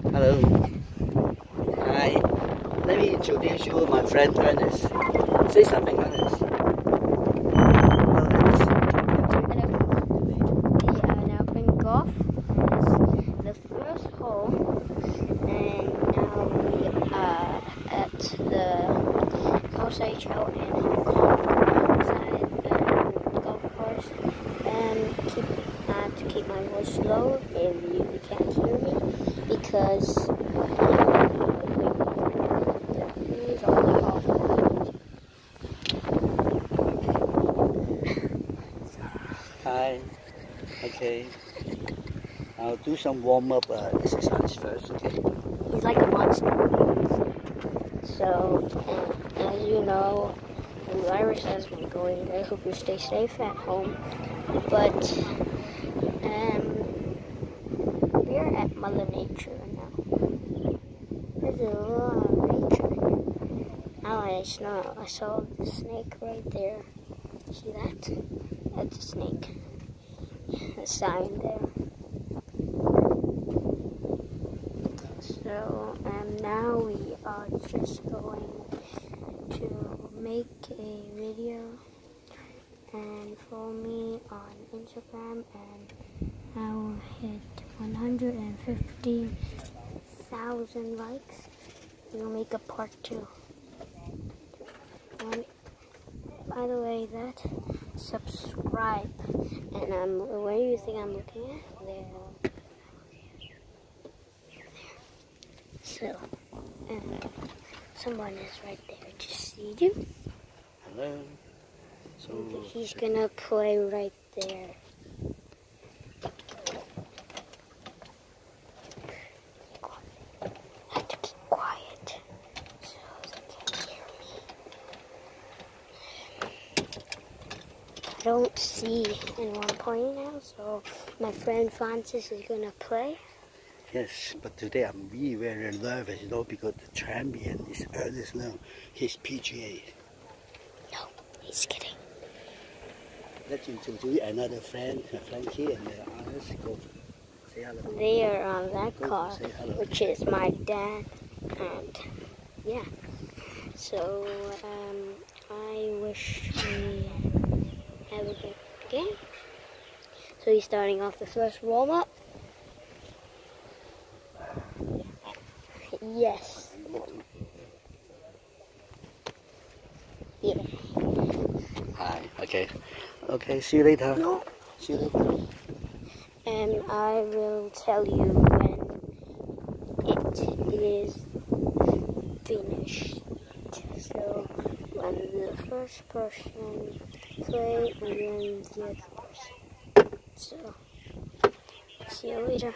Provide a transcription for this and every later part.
Hello. Hi. Let me introduce you my friend Ernest. Say something, Ernest. Hello. We are now playing golf. It's the first hole, and now we are at the Kau Sai Chau in Hong Kong inside the golf course. And keep uh, to keep my voice low if you can't hear me because these are the golf course. Hi. Okay. I'll do some warm up uh, exercise first, okay? He's like a monster. So, as you know, the virus has been going. I hope you stay safe at home. But, um, we're at Mother Nature now. There's a lot of nature. Now I saw, I saw the snake right there. See that? That's a snake. A sign there. So um, now we are just going to make a video and follow me on Instagram and I will hit 150,000 likes. We'll make a part two. And by the way, that subscribe and um, where do you think I'm looking at? There. So, um, someone is right there to see you. Hello. So, He's gonna play right there. I have to keep quiet so they can't hear me. I don't see anyone playing now, so my friend Francis is gonna play. yes, but today I'm really very nervous, you know, because the champion is Ernest Leung. He's PGA. No, he's kidding. Let's introduce another friend, Frankie, and the others. Go say hello. They are on that Go car, which is my dad, and yeah. So um, I wish we have a good game. So he's starting off the first warm up. Yes. Yeah. Hi. Okay. Okay. See you later. No. See you later. and I will tell you when it is finished. So when the first person play and then the other person. So see you later.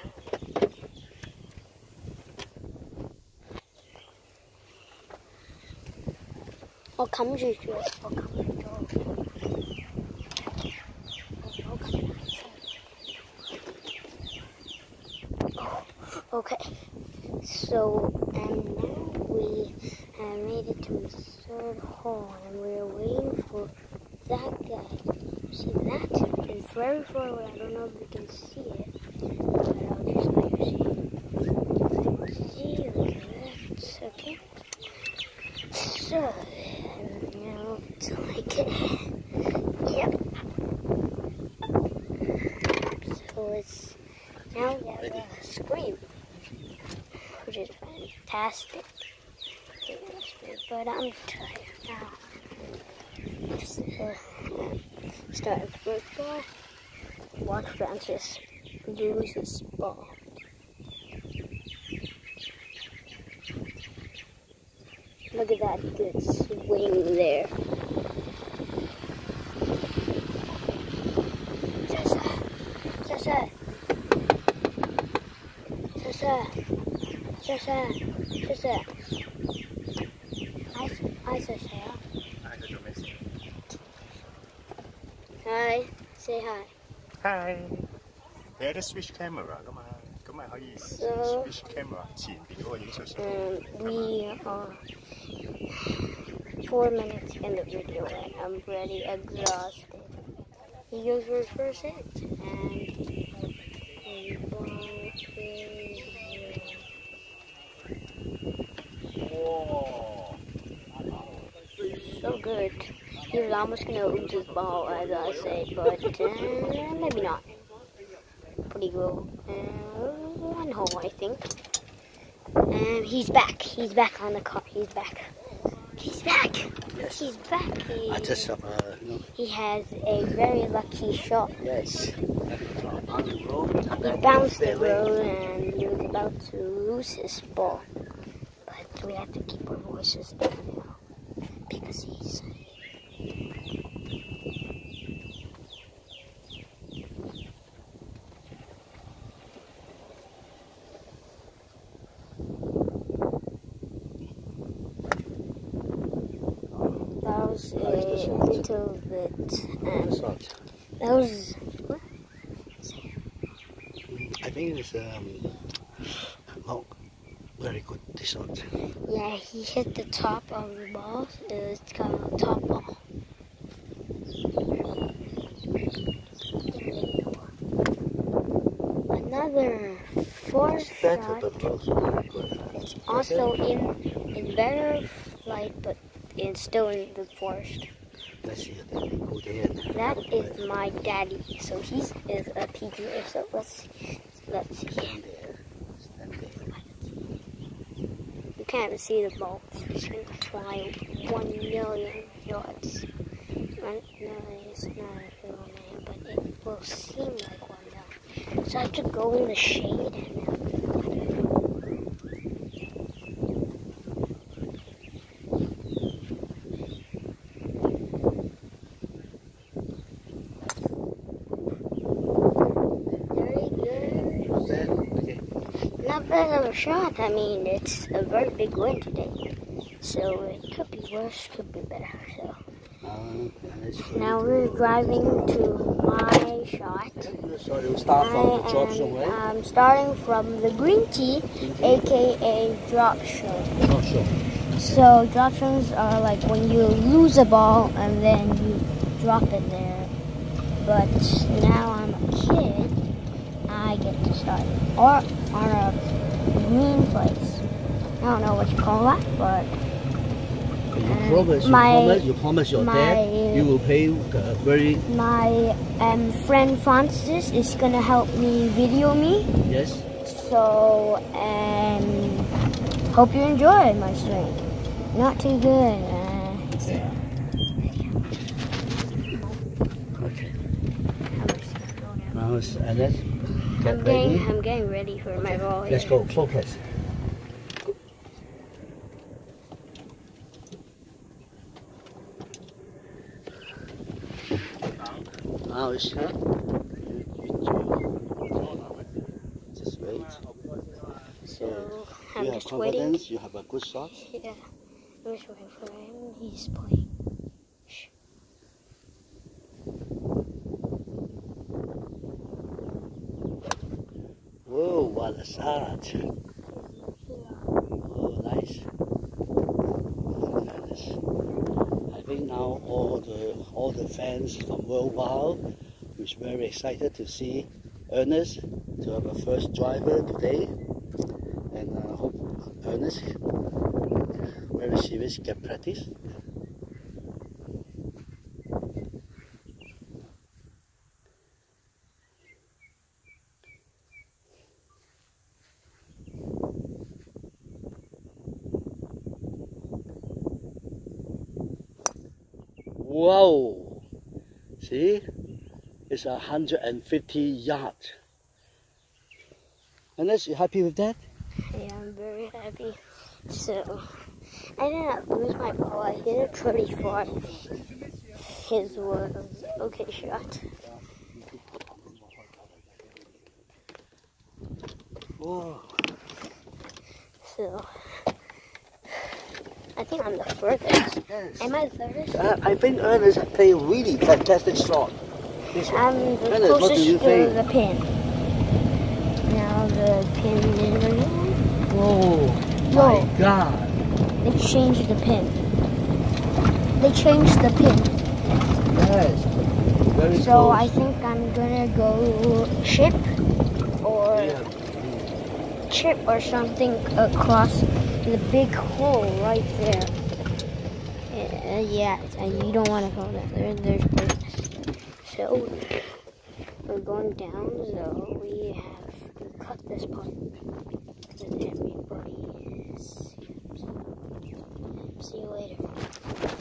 I'll come to you. I'll come to you. Okay, so and now we have made it to the third hole, and we're waiting for that guy. See that? It's very far away. I don't know if you can see it, but I'll just let you see. See, that. Okay. So now it's like yep. So it's now we have a scream, which is fantastic. But I'm tired now. Start with first ball. Watch Francis lose his ball. Look at that good swing there. Sasa, Sasa, Sasa, Sasa, Sasa. Hi. Let us switch camera. Come on. Come on. How you so, switch camera? Um, we are four minutes in the video and I'm pretty exhausted. He goes for his first hit and Whoa. So good. He was almost gonna lose his ball, as I say, but uh, maybe not. Pretty good. Uh, one hole, I think. And he's back. He's back on the car. He's back. He's back. Yes. He's back. He, I just a, you he has a very lucky shot. yes. On the road. He bounced the road and he was about to lose his ball. But we have to keep our voices down now because he's. That was a little bit. Um, that was. I think it's um, not very good this shot. Yeah, he hit the top of the ball. It's got top ball. Another four It's better, shot. It's also in in better flight, but it's still in the forest. Let's see if they go there. That is my daddy. So he is a PGA. So let's let's see. Stand there. Stand there. You can't see the ball. It's gonna fly one million yards. One million is not a real name, but it will seem like. So I have to go in the shade. Not bad. Of a shot. I mean, it's a very big wind today. So it could be worse, could be better. So. Now we're driving to my shot. So you start from the drop I'm um, starting from the green tee, aka drop shot. Drop zone. So drop shots are like when you lose a ball and then you drop it there. But now I'm a kid, I get to start or on a green place. I don't know what you call that, but You Uh, promise, you my- promise, you promise your my- dad you will pay the very my um, friend Francis is gonna help me video me. yes. So um, hope you enjoy my swing. Not too good. Uh, it's, Okay. uh, Okay. I'm just gonna go down. Now it's- and let's get I'm getting, ready. I'm getting ready for my ball. Let's go. Focus. Oh, now it's huh? Just wait. So you I'm have just waiting. confidence. You have a good shot. Yeah, I'm just waiting for him. He's playing. Whoa! What a shot! Oh, nice. Nice. I think now all the all the fans from World Wild is very excited to see Ernest to have a first driver today, and I hope Ernest very serious get practice. Whoa! See, it's a hundred and fifty yards. Ernest, you're happy with that? Yeah, I'm very happy. So I did not lose my ball. I hit it pretty far. His was okay shot. Whoa! So I think I'm the furthest. Yes. Am I the furthest? Uh, I think Ernest played a really fantastic shot. This. I'm the Ernest, closest to think? the pin. Now the pin is right Whoa! No. My God! They changed the pin. They changed the pin. Yes. Very So close. I think I'm gonna go chip or Yeah. chip or something across the big hole right there. Yeah. Uh, yeah, and you don't want to go there. there there's poisonous. So we're going down. So we have cut this part. And everybody is. See you later.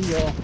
Chuyển vô